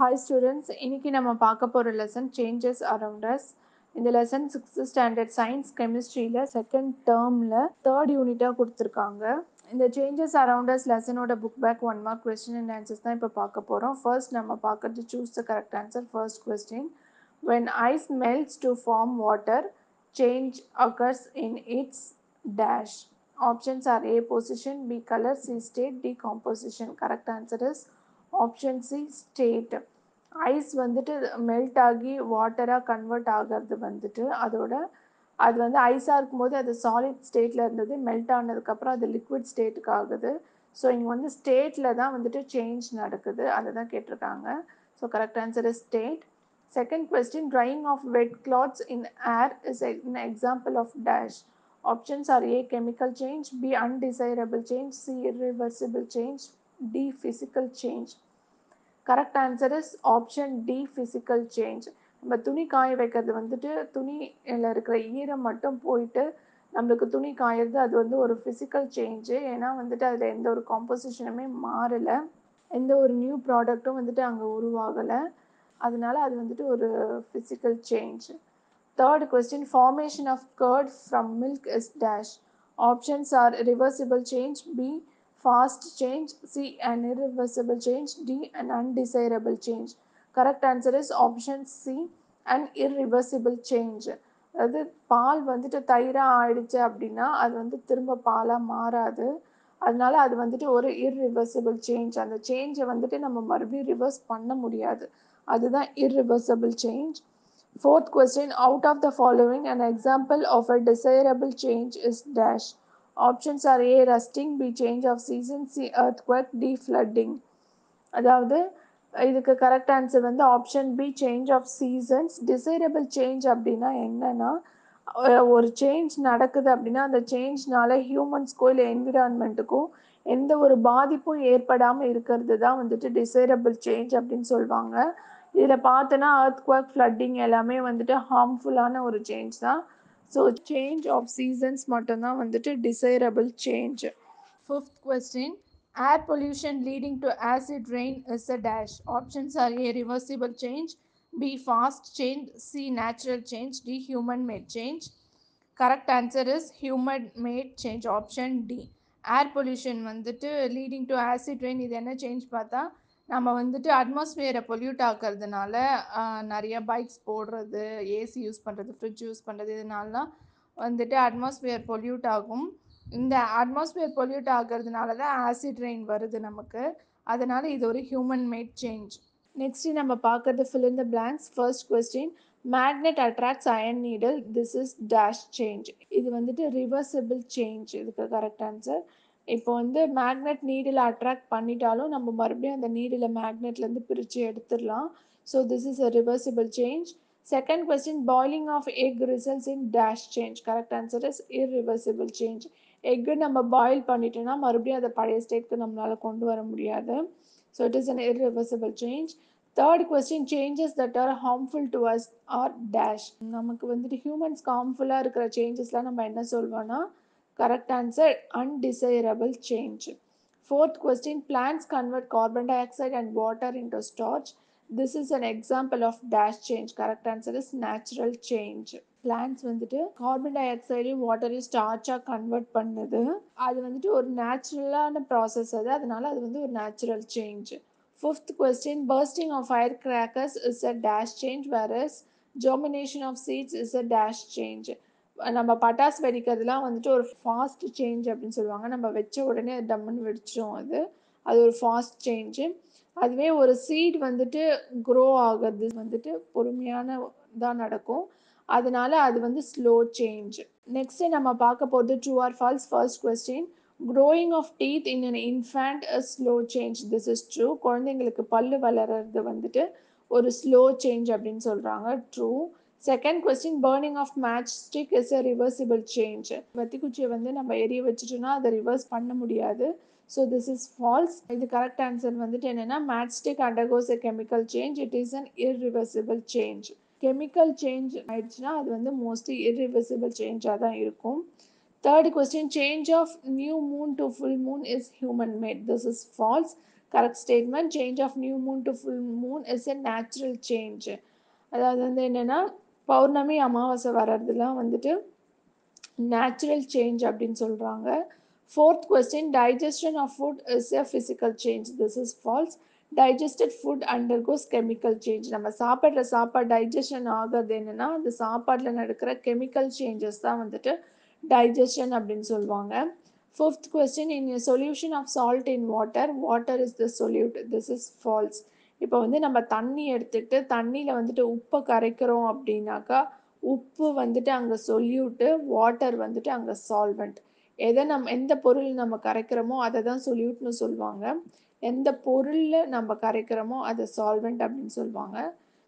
Hi students இன்னைக்கு நம்ம பார்க்க போகிற லெசன் சேஞ்சஸ் அரவுண்ட் அஸ் இந்த லெசன் சிக்ஸ்த்து ஸ்டாண்டர்ட் சயின்ஸ் கெமிஸ்ட்ரியில் செகண்ட் டேர்மில் தேர்ட் யூனிட்டாக கொடுத்துருக்காங்க. இந்த changes around us லெசனோட book back one mark question and answers தான் இப்போ பார்க்க போகிறோம் ஃபர்ஸ்ட் நம்ம பார்க்கறது choose the correct answer first question when ice melts to form water change occurs in its dash options are A position B colour C state D composition correct answer is option C state ice வந்துட்டு melt ஆகி வாட்டராக convert ஆகிறது வந்துட்டு அதோட அது வந்து ஐஸாக இருக்கும்போது அது சாலிட் ஸ்டேட்டில் இருந்தது மெல்ட் ஆனதுக்கப்புறம் அது லிக்விட் ஸ்டேட்டுக்கு ஆகுது. ஸோ இங்கே வந்து ஸ்டேட்டில் தான் வந்துட்டு சேஞ்ச் நடக்குது அதை தான் கேட்டிருக்காங்க. So correct answer is state second question drying of wet clothes in air is in example of dash options are A chemical change B undesirable change C irreversible change D physical change. Correct answer is option D physical change நம்ம துணி காய வைக்கிறது வந்துட்டு துணியில் இருக்கிற ஈரம் மட்டும் போயிட்டு நம்மளுக்கு துணி காயறது அது வந்து ஒரு ஃபிசிக்கல் சேஞ்சு ஏன்னா வந்துட்டு அதில் எந்த ஒரு காம்போசிஷனுமே மாறலை. எந்த ஒரு நியூ ப்ராடக்ட்டும் வந்துட்டு அங்கே உருவாகலை. அதனால அது வந்துட்டு ஒரு physical change third question formation of curd from milk is dash options are reversible change B fast change C and irreversible change D and undesirable change correct answer is option C and irreversible change அதாவது பால் வந்துட்டு தயிராக ஆயிடுச்சு அப்படின்னா அது வந்து திரும்ப பாலாக மாறாது. அதனால அது வந்துட்டு ஒரு இர்ரிவர்சிபிள் சேஞ்ச் அந்த சேஞ்சை வந்துட்டு நம்ம மறுபடியும் ரிவர்ஸ் பண்ண முடியாது. அதுதான் irreversible change fourth question out of the following and example of a desirable change is dash options are A rusting B change of season C earth earthquake D flooding அதாவது இதுக்கு correct answer வந்து option B change of seasons desirable change அப்படின்னா என்னன்னா ஒரு change நடக்குது அப்படின்னா அந்த சேஞ்ச்னால ஹியூமன்ஸ்க்கோ இல்லை என்விரான்மெண்ட்டுக்கும் எந்த ஒரு பாதிப்பும் ஏற்படாமல் இருக்கிறது தான் வந்துட்டு டிசைரபிள் சேஞ்ச் அப்படின்னு சொல்லுவாங்க. இதில் பார்த்தோன்னா அர்த் குவாக் ஃப்ளட்டிங் எல்லாமே வந்துட்டு ஹார்ம்ஃபுல்லான ஒரு சேஞ்ச் தான். ஸோ சேஞ்ச் ஆஃப் சீசன்ஸ் மட்டும்தான் வந்துட்டு desirable change fifth question air pollution leading to acid rain is a dash options are A reversible change B fast change C natural change D human made change correct answer is human made change option D air pollution வந்துட்டு leading to acid rain இது என்ன change பார்த்தா நம்ம வந்துட்டு அட்மாஸ்பியரை pollute ஆக்கிறதுனால நிறைய bikes போடுறது AC use பண்ணுறது fridge use பண்ணுறது இதனாலலாம் வந்துட்டு அட்மாஸ்பியர் பொல்யூட் ஆகும். இந்த அட்மாஸ்பியர் பொல்யூட் ஆகிறதுனால தான் ஆசிட் ரெயின் வருது நமக்கு. அதனால் இது ஒரு ஹியூமன் மேட் சேஞ்ச் நெக்ஸ்ட்டு நம்ம பார்க்குறது fill in the blanks first question magnet attracts iron needle this is dash change இது வந்துட்டு ரிவர்சிபிள் சேஞ்ச் இதுக்கு கரெக்ட் ஆன்சர் இப்போ வந்து மேக்னெட் நீடில் அட்ராக்ட் பண்ணிட்டாலும் நம்ம மறுபடியும் அந்த நீடில் மேக்னெட்லேருந்து பிரித்து எடுத்துடலாம். So this is a reversible change second question boiling of egg results in dash change correct answer is irreversible change egg நம்ம பாயில் பண்ணிட்டோம்னா மறுபடியும் அதை பழைய ஸ்டேட்க்கு நம்மளால் கொண்டு வர முடியாது. So it is an irreversible change third question changes that are harmful to us are dash நமக்கு வந்துட்டு ஹியூமன்ஸ்க்கு ஹார்ம்ஃபுல்லாக இருக்கிற சேஞ்சஸ்லாம் நம்ம என்ன சொல்வோன்னா correct answer answer undesirable fourth question question convert carbon di dioxide and water into starch. This is an example of dash change correct answer is natural change plants வந்துட்டு carbon dioxide வாட்டரையும் ஸ்டார்ச்சாக convert பண்ணுது அது வந்துட்டு ஒரு நேச்சுரலான process அது அதனால அது வந்து ஒரு natural change fifth question bursting of fire crackers is a dash change where is germination of seeds is a dash change நம்ம பட்டாசு வெடிக்கிறதுலாம் வந்துட்டு ஒரு ஃபாஸ்ட் சேஞ்ச் அப்படின்னு சொல்லுவாங்க. நம்ம வச்ச உடனே அது டம்முன்னு வெடிச்சிடும் அது. அது ஒரு ஃபாஸ்ட் சேஞ்சு அதுவே ஒரு சீட் வந்துட்டு க்ரோ ஆகிறது வந்துட்டு பொறுமையான தான் நடக்கும். அதனால அது வந்து ஸ்லோ சேஞ்ச் நெக்ஸ்ட்டு நம்ம பார்க்க போகிறது true or false first question growing of teeth in an infant a slow change this is true குழந்தைங்களுக்கு பல்லு வளர்கிறது வந்துட்டு ஒரு ஸ்லோ சேஞ்ச் அப்படின்னு சொல்கிறாங்க true second question burning of match stick is a reversible change வத்திக்குச்சியை வந்து நம்ம எரிய வச்சுட்டோம்னா அதை ரிவர்ஸ் பண்ண முடியாது. ஸோ திஸ் இஸ் ஃபால்ஸ் இது கரெக்ட் ஆன்சர் வந்துட்டு என்னென்னா match stick undergoes a chemical change it is an irreversible change chemical change ஆயிடுச்சுன்னா அது வந்து மோஸ்ட்லி இர்ரிவர்சிபிள் சேஞ்சாக தான் இருக்கும். Third question change of new moon to full moon is human made this is false correct statement change of new moon to full moon is a natural change அதாவது வந்து என்னென்னா பௌர்ணமி அமாவாசை வர்றதுலாம் வந்துட்டு நேச்சுரல் சேஞ்ச் அப்படின்னு சொல்கிறாங்க fourth question digestion of food is a physical change this is false digested food undergoes chemical change நம்ம சாப்பிட்ற சாப்பாடு டைஜஷன் ஆகிறது என்னென்னா அந்த சாப்பாட்டில் நடக்கிற கெமிக்கல் சேஞ்சஸ் தான் வந்துட்டு டைஜஷன் அப்படின்னு சொல்லுவாங்க fifth question in solution of salt in water water is the solute this is false இப்போ வந்து நம்ம தண்ணி எடுத்துக்கிட்டு தண்ணியில் வந்துட்டு உப்பை கரைக்கிறோம் அப்படின்னாக்கா உப்பு வந்துட்டு அங்கே சொல்யூட்டு வாட்டர் வந்துட்டு அங்கே சால்வெண்ட் எதை நம்ம எந்த பொருள் நம்ம கரைக்கிறோமோ அதை தான் சொல்யூட்னு சொல்லுவாங்க. எந்த பொருளில் நம்ம கரைக்கிறோமோ அதை சால்வெண்ட் அப்படின்னு சொல்லுவாங்க.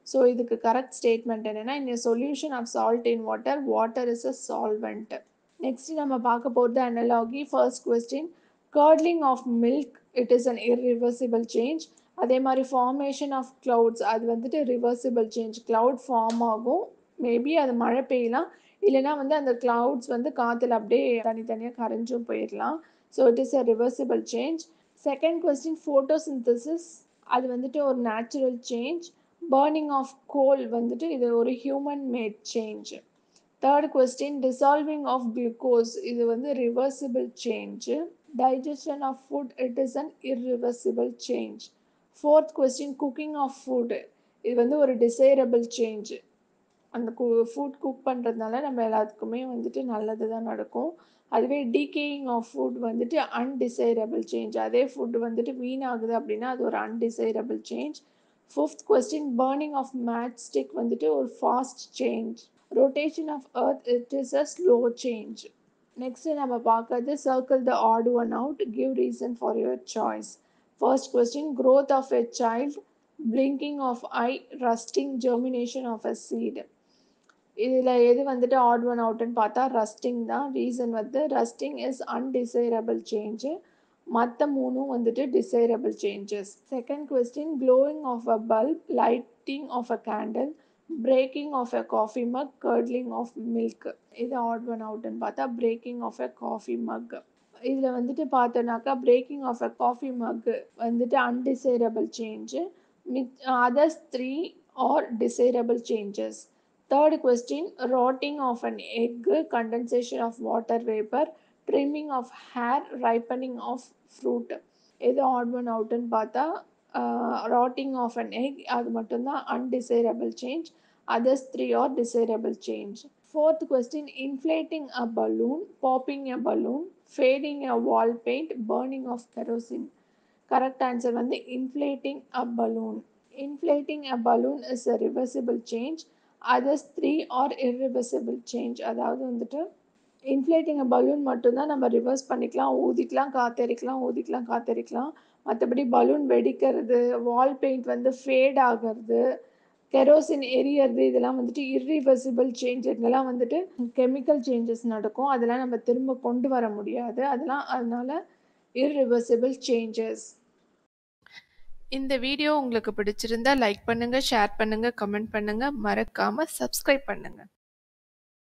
ஸோ இதுக்கு கரெக்ட் ஸ்டேட்மெண்ட் என்னென்னா இந்த solution of salt in water water is a solvent next நம்ம பார்க்க போகிறது analogy first question curdling of milk it is an irreversible change அதே மாதிரி ஃபார்மேஷன் ஆஃப் க்ளவுட்ஸ் அது வந்துட்டு ரிவர்சிபிள் சேஞ்ச் க்ளவுட் ஃபார்ம் ஆகும். மேபி அது மழை பெய்யலாம். இல்லைனா வந்து அந்த க்ளவுட்ஸ் வந்து காற்றுல அப்படியே தனித்தனியாக கரைஞ்சும் போயிடலாம். So it is a reversible change second question photosynthesis அது வந்துட்டு ஒரு natural change burning of coal வந்துட்டு இது ஒரு human made change third question dissolving of glucose இது வந்து reversible change digestion of food it is an irreversible change fourth question cooking of food இது வந்து ஒரு டிசைரபிள் சேஞ்சு அந்த கு ஃபுட் குக் பண்ணுறதுனால நம்ம எல்லாத்துக்குமே வந்துட்டு நல்லது தான் நடக்கும். அதுவே டீகேயிங் ஆஃப் ஃபுட் வந்துட்டு அன்டிசைரபிள் சேஞ்ச் அதே ஃபுட் வந்துட்டு வீணாகுது அப்படின்னா அது ஒரு undesirable change fifth question burning of match stick வந்துட்டு ஒரு fast change rotation of earth it is a slow change next நம்ம பார்க்கறது circle the odd one out give reason for your choice first question growth of a child blinking of eye rusting germination of a seed இதில் எது வந்துட்டு add one அவுட்டுன்னு பார்த்தா rusting தான். Reason வந்து rusting is undesirable change மற்ற மூணும் வந்துட்டு desirable changes second question glowing of a bulb lighting of a candle breaking of a coffee mug curdling of milk இது ஆட் ஒன் அவுட்டுன்னு பார்த்தா breaking of a coffee mug இதில் வந்துட்டு பார்த்தோன்னாக்கா breaking of a coffee mug வந்துட்டு undesirable change with others three are desirable changes third question rotting of an egg condensation of water vapour trimming of hair ripening of fruit எது odd one அவுட்டுன்னு பார்த்தா rotting of an egg அது மட்டும்தான் undesirable change others three are desirable change fourth question inflating a balloon popping a balloon fading a wall paint burning of kerosene correct answer வந்து inflating a balloon inflating a balloon is a reversible change others three are irreversible change அதாவது வந்துட்டு inflating a balloon மட்டும்தான் நம்ம reverse பண்ணிக்கலாம் ஊதிக்கலாம் காத்தரிக்கலாம் ஊதிக்கலாம் காத்தரிக்கலாம். மற்றபடி balloon வெடிக்கிறது wall paint வந்து fade ஆகிறது கெரோசின் எரியறது இதெல்லாம் வந்துட்டு இர்ரிவர்சிபிள் சேஞ்ச் இதெல்லாம் வந்துட்டு கெமிக்கல் சேஞ்சஸ் நடக்கும். அதெல்லாம் நம்ம திரும்ப கொண்டு வர முடியாது. அதெல்லாம் அதனால இர்ரிவர்சிபிள் சேஞ்சஸ் இந்த வீடியோ உங்களுக்கு பிடிச்சிருந்தா லைக் பண்ணுங்க ஷேர் பண்ணுங்க கமெண்ட் பண்ணுங்க. மறக்காம சப்ஸ்கிரைப் பண்ணுங்க.